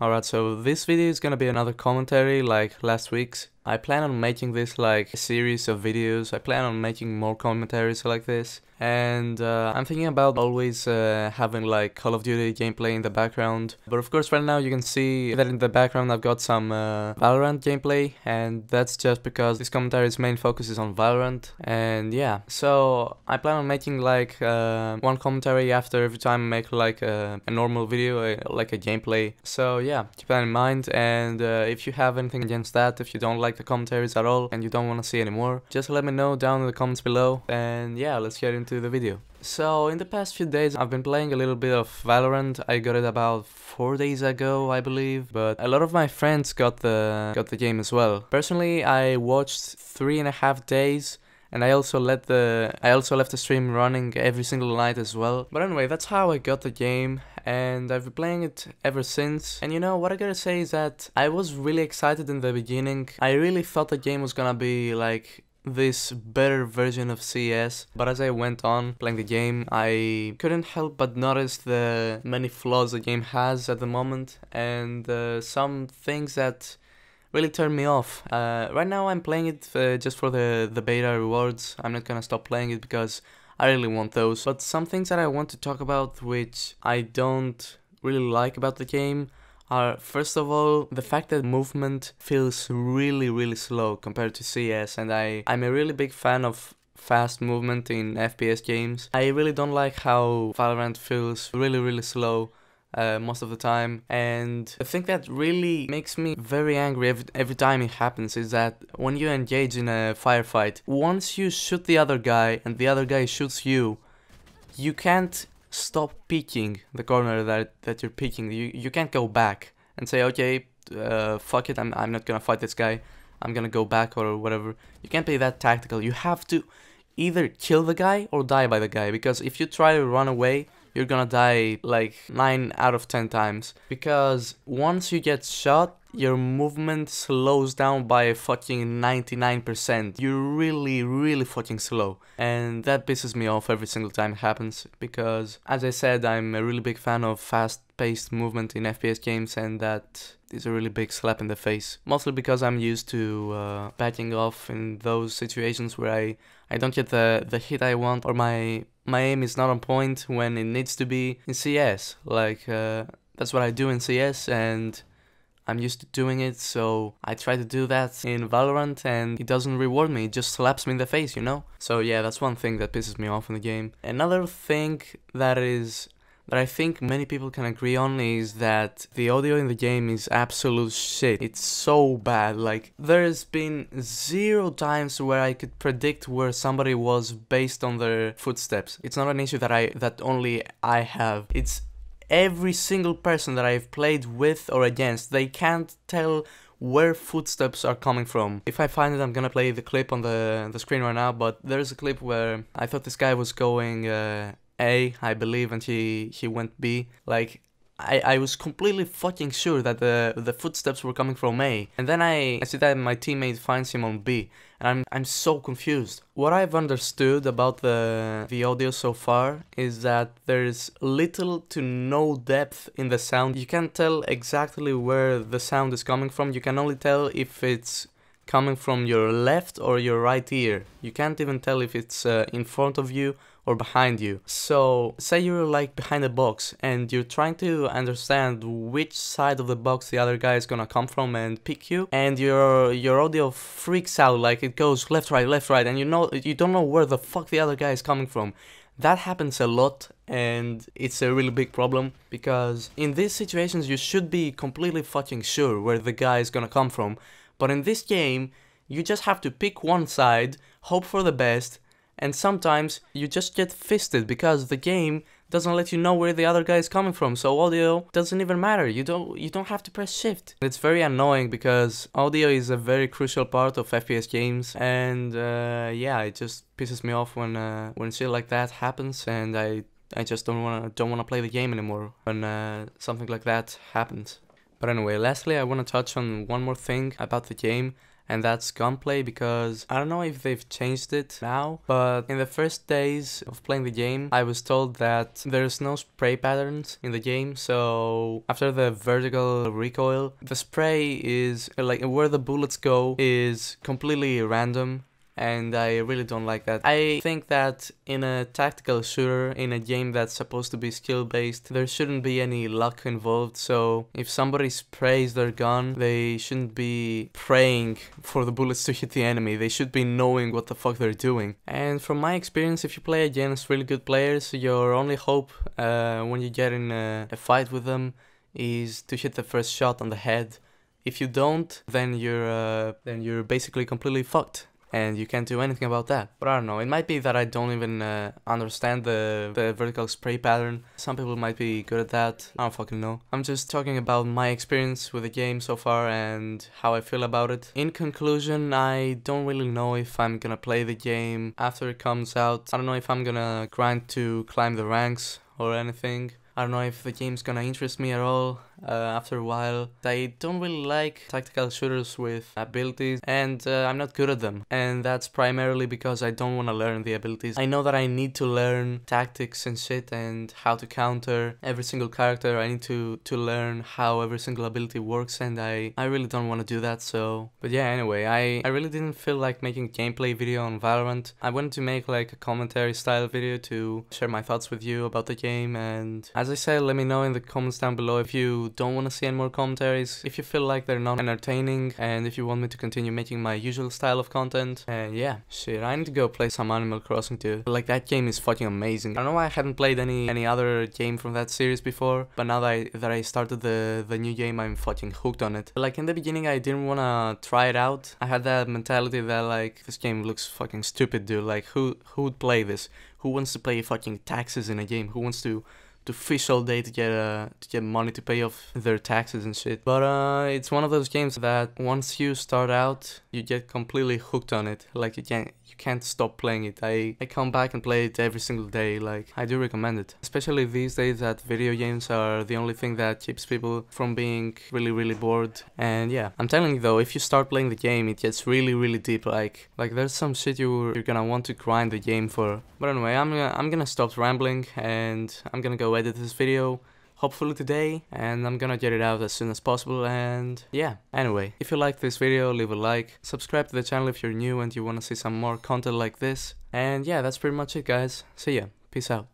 Alright, so this video is gonna be another commentary like last week's. I plan on making this like a series of videos. I plan on making more commentaries like this. And uh, I'm thinking about always uh, having like Call of Duty gameplay in the background. But of course right now you can see that in the background I've got some uh, Valorant gameplay. And that's just because this commentary's main focus is on Valorant. And yeah, so I plan on making like uh, one commentary after every time I make like a, a normal video, uh, like a gameplay. So yeah, keep that in mind. And uh, if you have anything against that, if you don't like the commentaries at all and you don't want to see anymore, just let me know down in the comments below. And yeah, let's get into the video. So in the past few days I've been playing a little bit of Valorant. I got it about 4 days ago I believe, but a lot of my friends got the got the game as well. Personally I watched three and a half days and I also let the I also left the stream running every single night as well. But anyway, that's how I got the game and I've been playing it ever since. And you know what I gotta say is that I was really excited in the beginning. I really thought the game was gonna be like this better version of CS, but as I went on playing the game, I couldn't help but notice the many flaws the game has at the moment and uh, some things that really turned me off. Uh, right now I'm playing it uh, just for the, the beta rewards. I'm not gonna stop playing it because I really want those. But some things that I want to talk about which I don't really like about the game are first of all the fact that movement feels really really slow compared to CS and I I'm a really big fan of fast movement in FPS games. I really don't like how Valorant feels really really slow uh, most of the time. And the thing that really makes me very angry every, every time it happens is that when you engage in a firefight, once you shoot the other guy and the other guy shoots you, you can't stop peeking the corner that, that you're peeking. You, you can't go back and say, okay, uh, fuck it, I'm, I'm not gonna fight this guy. I'm gonna go back or whatever. You can't be that tactical. You have to either kill the guy or die by the guy because if you try to run away you're gonna die like 9 out of 10 times. Because once you get shot, your movement slows down by fucking 99%. You're really, really fucking slow. And that pisses me off every single time it happens. Because, as I said, I'm a really big fan of fast paced movement in FPS games, and that is a really big slap in the face. Mostly because I'm used to uh, backing off in those situations where I, I don't get the, the hit I want or my my aim is not on point when it needs to be in CS. Like, uh, that's what I do in CS and I'm used to doing it, so I try to do that in Valorant and it doesn't reward me, it just slaps me in the face, you know? So yeah, that's one thing that pisses me off in the game. Another thing that is that I think many people can agree on is that the audio in the game is absolute shit. It's so bad. Like, there's been zero times where I could predict where somebody was based on their footsteps. It's not an issue that I that only I have. It's every single person that I've played with or against. They can't tell where footsteps are coming from. If I find it, I'm gonna play the clip on the the screen right now, but there's a clip where I thought this guy was going uh, a, I believe, and he he went B. Like I, I was completely fucking sure that the the footsteps were coming from A, and then I, I see that my teammate finds him on B, and I'm I'm so confused. What I've understood about the the audio so far is that there's little to no depth in the sound. You can't tell exactly where the sound is coming from. You can only tell if it's coming from your left or your right ear. You can't even tell if it's uh, in front of you or behind you. So say you're like behind a box and you're trying to understand which side of the box the other guy is gonna come from and pick you and your your audio freaks out like it goes left right left right and you know you don't know where the fuck the other guy is coming from. That happens a lot and it's a really big problem because in these situations you should be completely fucking sure where the guy is gonna come from. But in this game, you just have to pick one side, hope for the best, and sometimes you just get fisted because the game doesn't let you know where the other guy is coming from. So audio doesn't even matter. You don't you don't have to press shift. It's very annoying because audio is a very crucial part of fps games. And uh, yeah it just pisses me off when uh, when shit like that happens. And i i just don't want to don't want to play the game anymore when uh, something like that happens but anyway lastly i want to touch on one more thing about the game and that's gunplay because I don't know if they've changed it now, but in the first days of playing the game, I was told that there's no spray patterns in the game, so after the vertical recoil, the spray is like where the bullets go is completely random and I really don't like that. I think that in a tactical shooter, in a game that's supposed to be skill based, there shouldn't be any luck involved. So if somebody sprays their gun, they shouldn't be praying for the bullets to hit the enemy. They should be knowing what the fuck they're doing. And from my experience, if you play against really good players, your only hope uh, when you get in a, a fight with them is to hit the first shot on the head. If you don't, then you're uh, then you're basically completely fucked and you can't do anything about that. But I don't know, it might be that I don't even uh, understand the, the vertical spray pattern. Some people might be good at that, I don't fucking know. I'm just talking about my experience with the game so far and how I feel about it. In conclusion, I don't really know if I'm gonna play the game after it comes out. I don't know if I'm gonna grind to climb the ranks or anything. I don't know if the game's gonna interest me at all uh, after a while. I don't really like tactical shooters with abilities and uh, I'm not good at them. And that's primarily because I don't want to learn the abilities. I know that I need to learn tactics and shit and how to counter every single character. I need to, to learn how every single ability works and I, I really don't want to do that so... But yeah, anyway, I, I really didn't feel like making a gameplay video on Valorant. I wanted to make like a commentary style video to share my thoughts with you about the game and as I said, let me know in the comments down below if you don't want to see any more commentaries, if you feel like they're not entertaining, and if you want me to continue making my usual style of content. And yeah, shit, I need to go play some Animal Crossing too. Like that game is fucking amazing. I don't know why I hadn't played any any other game from that series before, but now that I, that I started the, the new game, I'm fucking hooked on it. Like in the beginning, I didn't want to try it out. I had that mentality that like, this game looks fucking stupid, dude. Like who, who would play this? Who wants to play fucking taxes in a game? Who wants to to fish all day to get uh, to get money to pay off their taxes and shit. But uh, it's one of those games that once you start out, you get completely hooked on it. Like you can't you can't stop playing it. I I come back and play it every single day. Like I do recommend it, especially these days that video games are the only thing that keeps people from being really really bored. And yeah, I'm telling you though, if you start playing the game, it gets really really deep. Like like there's some shit you you're gonna want to grind the game for. But anyway, I'm I'm gonna stop rambling and I'm gonna go edit this video hopefully today and I'm gonna get it out as soon as possible and yeah anyway if you like this video leave a like subscribe to the channel if you're new and you want to see some more content like this and yeah that's pretty much it guys see ya peace out